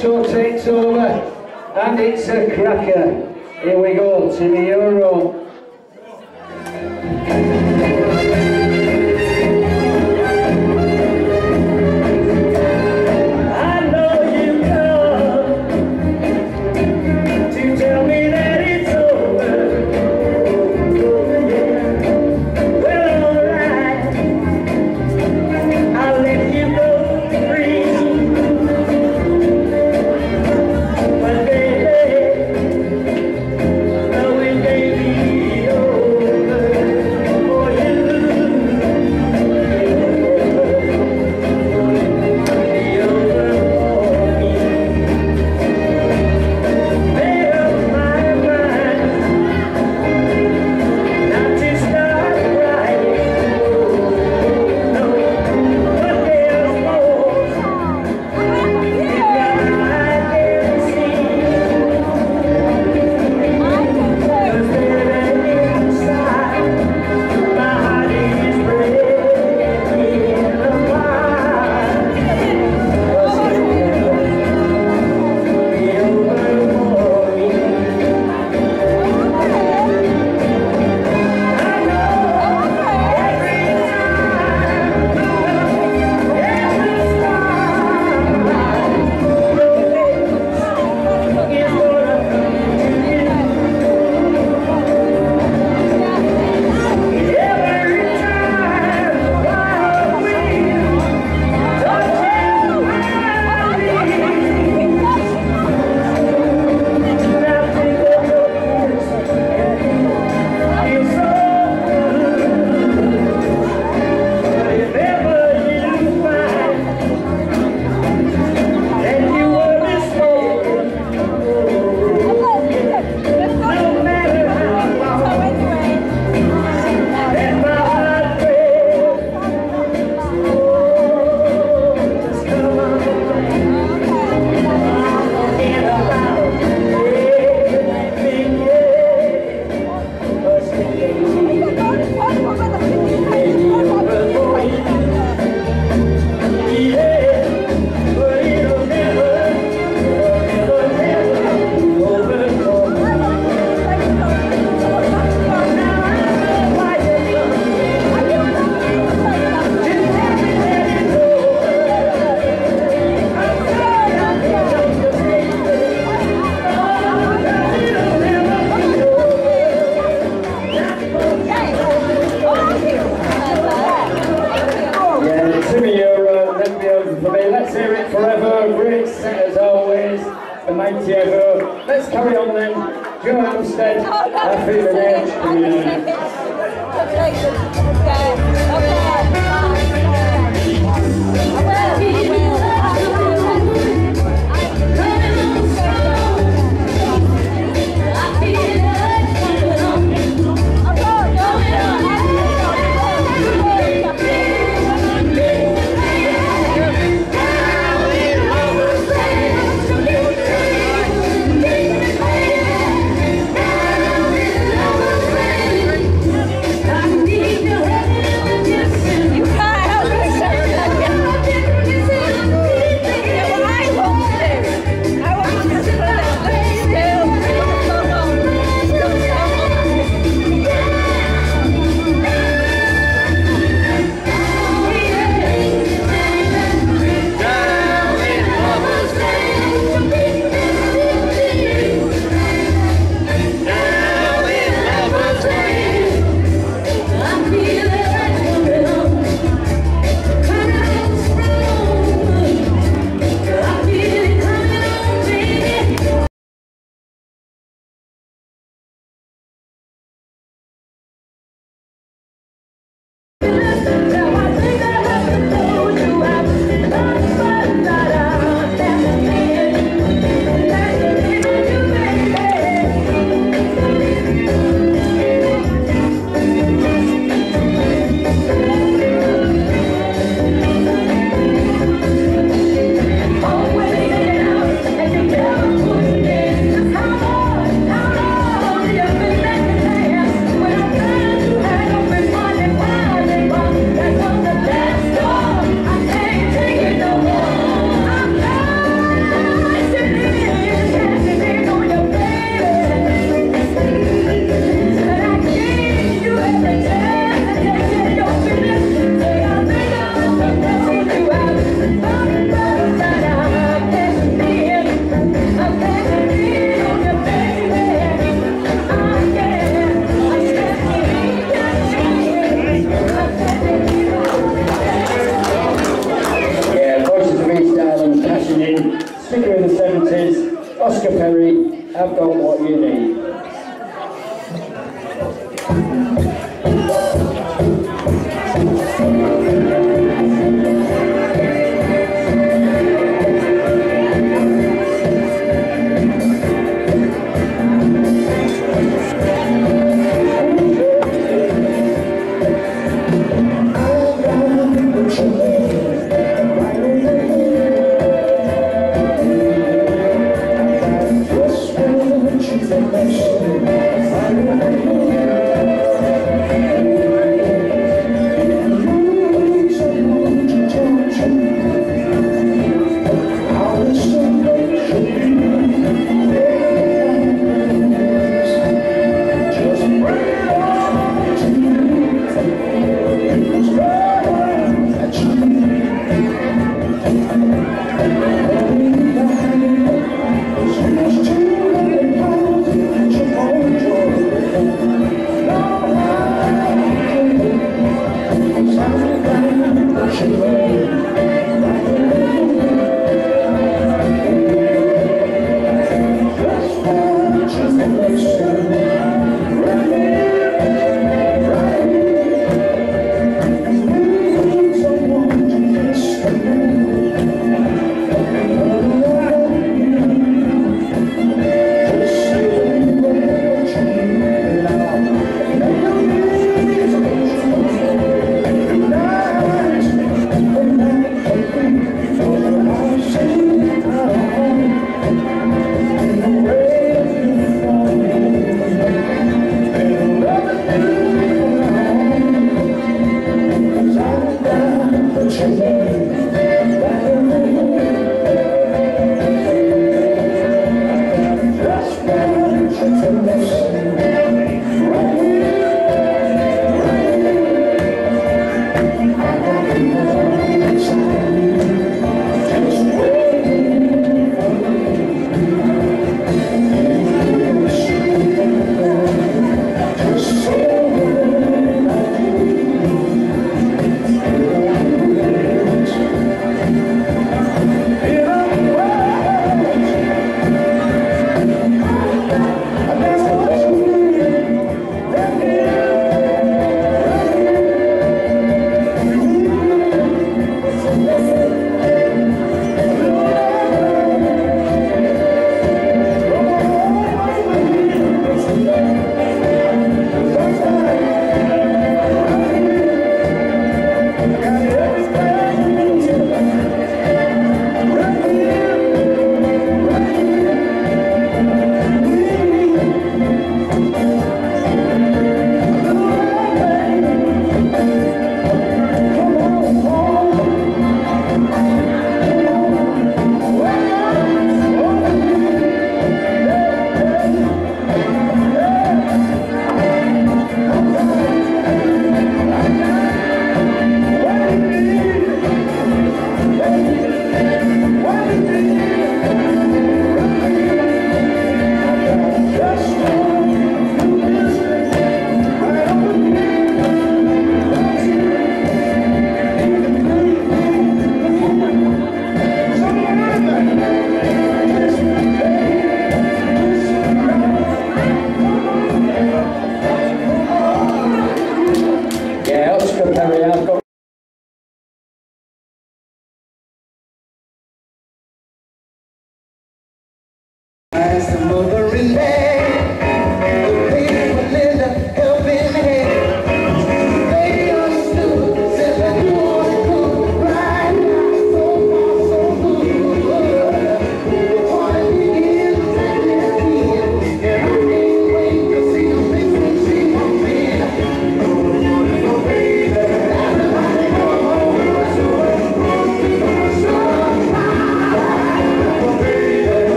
So takes over, and it's a cracker. Here we go to the Euro.